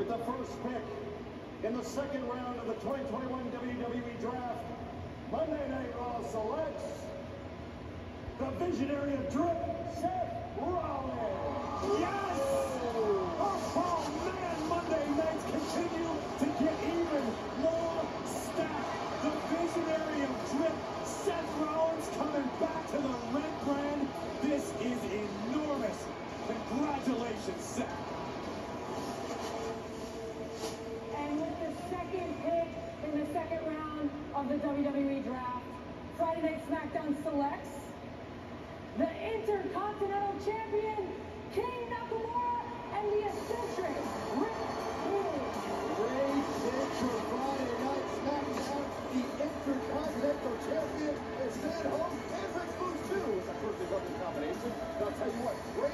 with the first pick in the second round of the 2021 WWE Draft, Monday Night Raw selects the visionary of drip, Seth Rollins. Yes! Oh, man, Monday nights continue to get even more stacked. The visionary of drip, Seth Rollins coming back to the red brand. the WWE Draft, Friday Night SmackDown selects the Intercontinental Champion, King Nakamura, and the eccentric Rick Rude. Ray Central Friday Night SmackDown, the Intercontinental Champion, and at home. And Rick Rude, too. It's a perfect combination. But I'll tell you what, Ray